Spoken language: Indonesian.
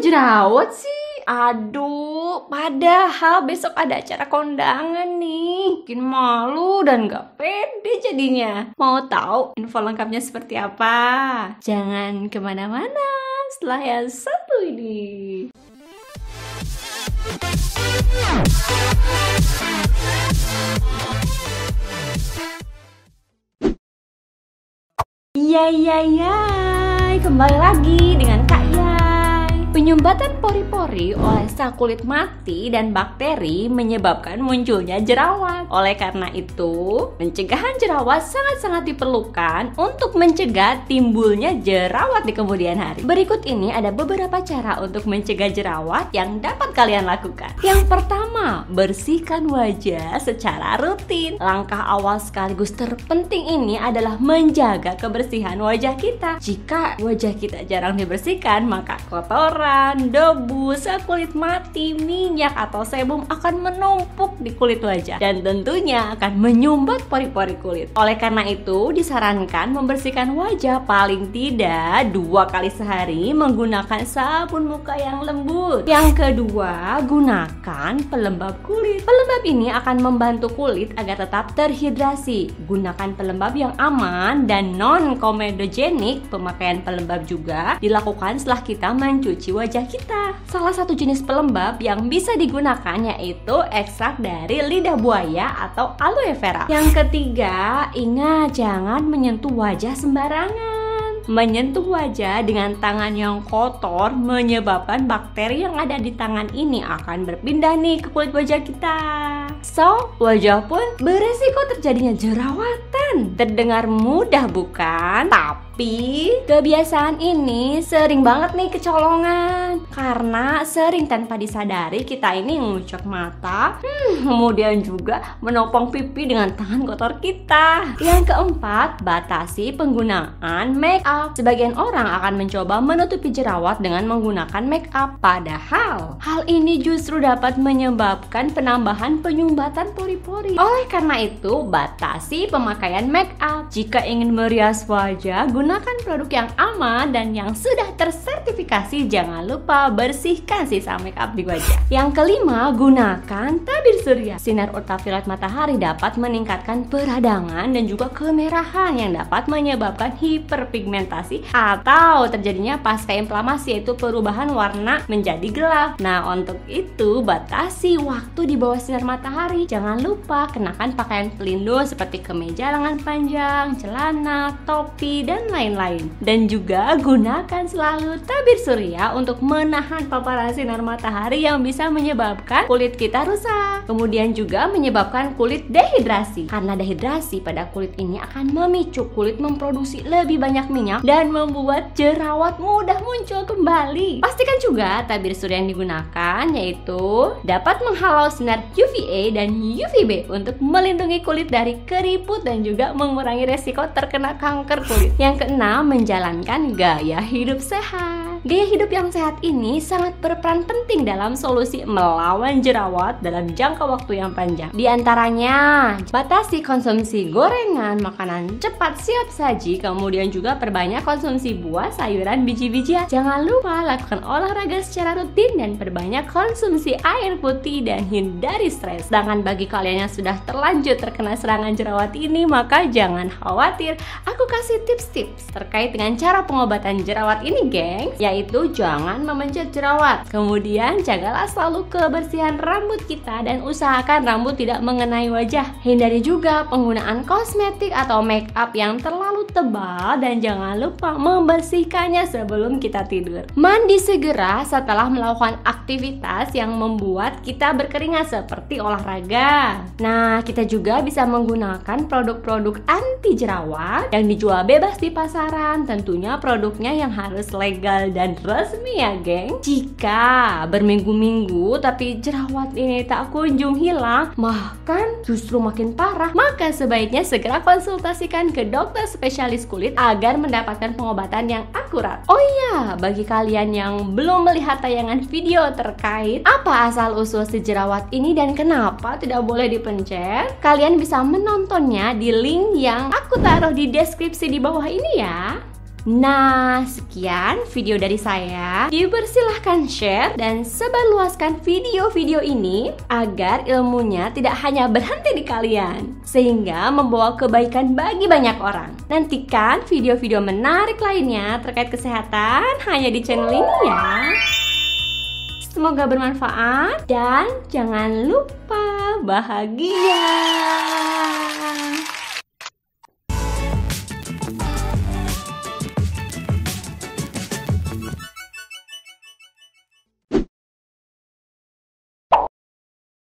jerawat sih? Aduh, padahal besok ada acara kondangan nih. Bikin malu dan gak pede jadinya. Mau tahu info lengkapnya seperti apa? Jangan ke mana-mana setelah yang satu ini. Iya iya iya, kembali lagi dengan Kak. Penyumbatan pori-pori oleh sel kulit mati dan bakteri menyebabkan munculnya jerawat. Oleh karena itu, pencegahan jerawat sangat-sangat diperlukan untuk mencegah timbulnya jerawat di kemudian hari. Berikut ini ada beberapa cara untuk mencegah jerawat yang dapat kalian lakukan. Yang pertama, bersihkan wajah secara rutin. Langkah awal sekaligus terpenting ini adalah menjaga kebersihan wajah kita. Jika wajah kita jarang dibersihkan, maka kotoran, debu, sel kulit mati, minyak atau sebum akan menumpuk di kulit wajah dan tentunya akan menyumbat pori-pori kulit. Oleh karena itu, disarankan membersihkan wajah paling tidak dua kali sehari menggunakan sabun muka yang lembut. Yang kedua, gunakan pelembab kulit. Pelembab ini akan membantu kulit agar tetap terhidrasi. Gunakan pelembab yang aman dan non komedogenik. Pemakaian pelembab juga dilakukan setelah kita mencuci kita. Salah satu jenis pelembab yang bisa digunakan yaitu ekstrak dari lidah buaya atau aloe vera. Yang ketiga, ingat jangan menyentuh wajah sembarangan. Menyentuh wajah dengan tangan yang kotor menyebabkan bakteri yang ada di tangan ini akan berpindah nih ke kulit wajah kita. So, wajah pun beresiko terjadinya jerawatan. Terdengar mudah bukan? Tapi kebiasaan ini sering banget nih kecolongan. Karena sering tanpa disadari kita ini ngucap mata hmm, Kemudian juga menopang pipi dengan tangan kotor kita. Yang keempat, batasi penggunaan make up Sebagian orang akan mencoba menutupi jerawat dengan menggunakan make up Padahal hal ini justru dapat menyebabkan penambahan penyumbatan pori-pori. Oleh karena itu, batasi pemakaian make up Jika ingin merias wajah, gunakan produk yang aman dan yang sudah tersertifikasi. Jangan lupa bersihkan sisa make up di wajah. Yang kelima, gunakan tabir surya. Sinar ultraviolet matahari dapat meningkatkan peradangan dan juga kemerahan yang dapat menyebabkan hiperpigmentasi atau terjadinya pasca inflamasi yaitu perubahan warna menjadi gelap. Nah, untuk itu batasi waktu di bawah sinar matahari. Jangan lupa kenakan pakaian pelindung seperti kemeja lengan panjang, celana, topi, dan lain-lain. Dan juga gunakan selalu tabir surya untuk menahan paparan sinar matahari yang bisa menyebabkan kulit kita rusak. Kemudian juga menyebabkan kulit dehidrasi. Karena dehidrasi pada kulit ini akan memicu kulit memproduksi lebih banyak minyak dan membuat jerawat mudah muncul kembali. Pastikan juga tabir surya yang digunakan yaitu dapat menghalau sinar UVA dan UVB untuk melindungi kulit dari keriput dan juga mengurangi resiko terkena kanker kulit. Yang keenam, menjalankan gaya hidup sehat. Gaya hidup yang sehat ini sangat berperan penting dalam solusi melawan jerawat dalam jangka waktu yang panjang. Di antaranya, batasi konsumsi gorengan, makanan cepat siap saji, kemudian juga perbanyak konsumsi buah, sayuran, biji-bijian. Jangan lupa lakukan olahraga secara rutin dan perbanyak konsumsi air putih dan hindari stres. Sedangkan bagi kalian yang sudah terlanjur terkena serangan jerawat ini, maka jangan khawatir. Aku kasih tips-tips terkait dengan cara pengobatan jerawat ini, geng. Yaitu jangan memencet jerawat. Kemudian jagalah selalu kebersihan rambut kita dan usahakan rambut tidak mengenai wajah. Hindari juga penggunaan kosmetik atau make up yang terlalu tebal dan jangan lupa membersihkannya sebelum kita tidur. Mandi segera setelah melakukan aktivitas yang membuat kita berkeringat seperti olahraga. Nah, kita juga bisa menggunakan produk-produk anti jerawat yang dijual bebas di pasaran. Tentunya produknya yang harus legal dan resmi ya, geng. Jika berminggu-minggu tapi jerawat ini tak kunjung hilang, bahkan justru makin parah, maka sebaiknya segera konsultasikan ke dokter spesialis kulit agar mendapatkan pengobatan yang akurat. Oh iya, bagi kalian yang belum melihat tayangan video terkait apa asal usul si jerawat ini dan kenapa tidak boleh dipencet, kalian bisa menontonnya di link yang aku taruh di deskripsi di bawah ini ya. Nah, sekian video dari saya. Dipersilahkan share dan sebarluaskan video-video ini agar ilmunya tidak hanya berhenti di kalian, sehingga membawa kebaikan bagi banyak orang. Nantikan video-video menarik lainnya terkait kesehatan hanya di channel ini ya. Semoga bermanfaat dan jangan lupa bahagia.